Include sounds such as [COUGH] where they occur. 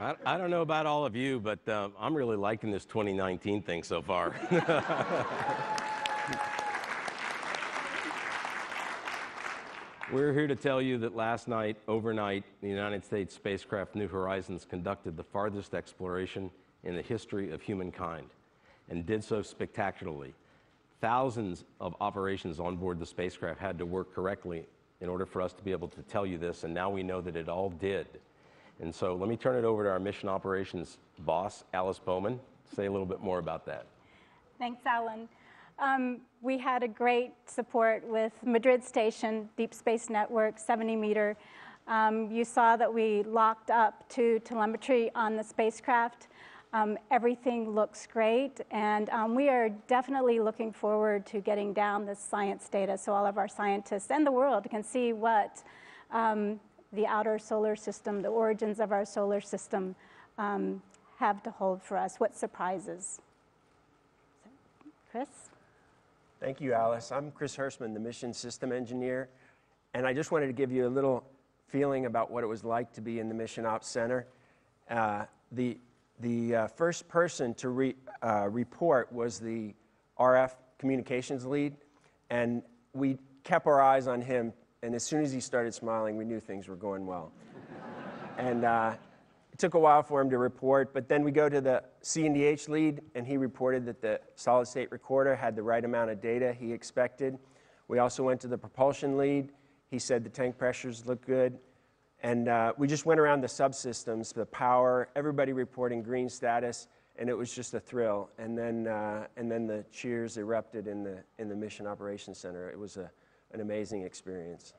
I, I don't know about all of you, but um, I'm really liking this 2019 thing so far. [LAUGHS] We're here to tell you that last night, overnight, the United States spacecraft New Horizons conducted the farthest exploration in the history of humankind and did so spectacularly. Thousands of operations on board the spacecraft had to work correctly in order for us to be able to tell you this, and now we know that it all did. And so let me turn it over to our mission operations boss, Alice Bowman, say a little bit more about that. Thanks, Alan. Um, we had a great support with Madrid Station, Deep Space Network, 70 meter. Um, you saw that we locked up to telemetry on the spacecraft. Um, everything looks great, and um, we are definitely looking forward to getting down this science data so all of our scientists and the world can see what um, the outer solar system, the origins of our solar system, um, have to hold for us, what surprises. Chris? Thank you, Alice. I'm Chris Hersman, the mission system engineer, and I just wanted to give you a little feeling about what it was like to be in the Mission Ops Center. Uh, the the uh, first person to re, uh, report was the RF communications lead, and we kept our eyes on him. And as soon as he started smiling, we knew things were going well. and uh, it took a while for him to report, but then we go to the C&DH lead, and he reported that the solid state recorder had the right amount of data he expected. We also went to the propulsion lead. He said the tank pressures look good. And uh, we just went around the subsystems, the power, everybody reporting green status, and it was just a thrill. And then, uh, and then the cheers erupted in the, in the Mission Operations Center. It was a, an amazing experience.